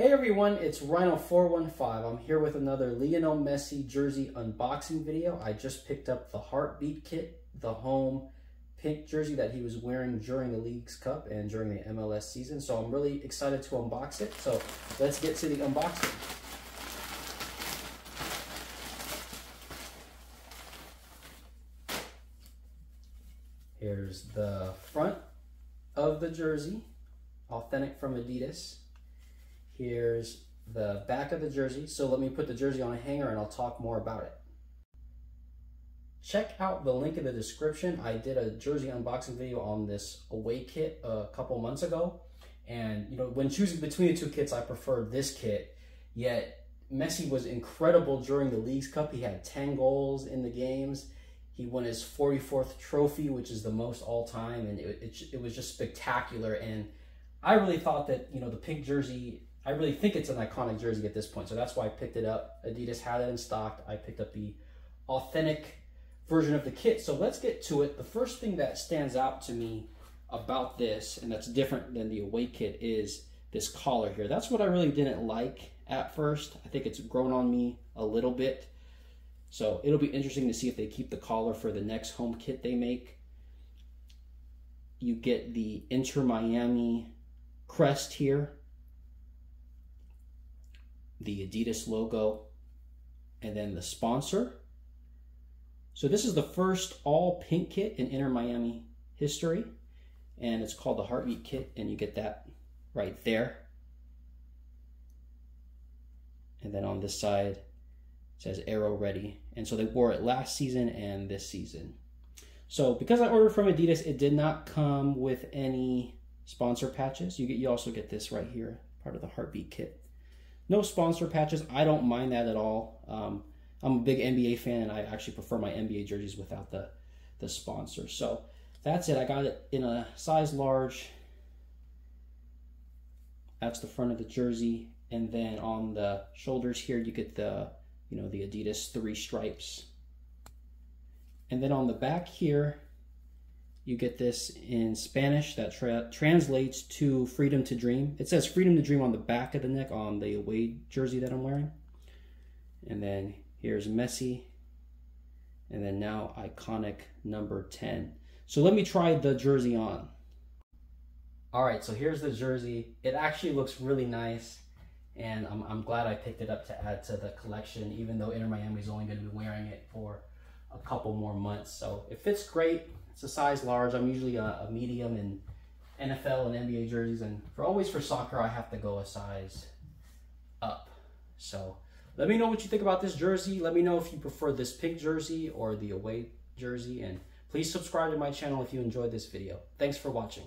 Hey everyone, it's Rhino415. I'm here with another Lionel Messi jersey unboxing video. I just picked up the Heartbeat kit, the home pink jersey that he was wearing during the Leagues Cup and during the MLS season. So I'm really excited to unbox it. So let's get to the unboxing. Here's the front of the jersey, authentic from Adidas. Here's the back of the jersey. So let me put the jersey on a hanger and I'll talk more about it. Check out the link in the description. I did a jersey unboxing video on this away kit a couple months ago. And you know, when choosing between the two kits, I preferred this kit. Yet Messi was incredible during the Leagues Cup. He had 10 goals in the games. He won his 44th trophy, which is the most all time, and it, it, it was just spectacular. And I really thought that you know the pink jersey I really think it's an iconic jersey at this point. So that's why I picked it up. Adidas had it in stock. I picked up the authentic version of the kit. So let's get to it. The first thing that stands out to me about this, and that's different than the away kit, is this collar here. That's what I really didn't like at first. I think it's grown on me a little bit. So it'll be interesting to see if they keep the collar for the next home kit they make. You get the Inter Miami crest here the Adidas logo, and then the sponsor. So this is the first all pink kit in Inter Miami history, and it's called the Heartbeat kit, and you get that right there. And then on this side, says AEROREADY. And so they wore it last season and this season. So because I ordered from Adidas, it did not come with any sponsor patches. You get you also get this right here, part of the Heartbeat kit. No sponsor patches. I don't mind that at all. Um, I'm a big NBA fan, and I actually prefer my NBA jerseys without the the sponsor. So that's it. I got it in a size large. That's the front of the jersey, and then on the shoulders here, you get the you know the Adidas three stripes. And then on the back here, you get this in Spanish that tra translates to freedom to dream. It says freedom to dream on the back of the neck on the away jersey that I'm wearing. And then here's Messi. And then now iconic number 10. So let me try the jersey on. All right, so here's the jersey. It actually looks really nice. And I'm, I'm glad I picked it up to add to the collection, even though Inter Miami is only going to be wearing it for a couple more months. So it fits great. It's a size large. I'm usually a, a medium in NFL and NBA jerseys, and for always for soccer, I have to go a size up. So let me know what you think about this jersey. Let me know if you prefer this pink jersey or the away jersey, and please subscribe to my channel if you enjoyed this video. Thanks for watching.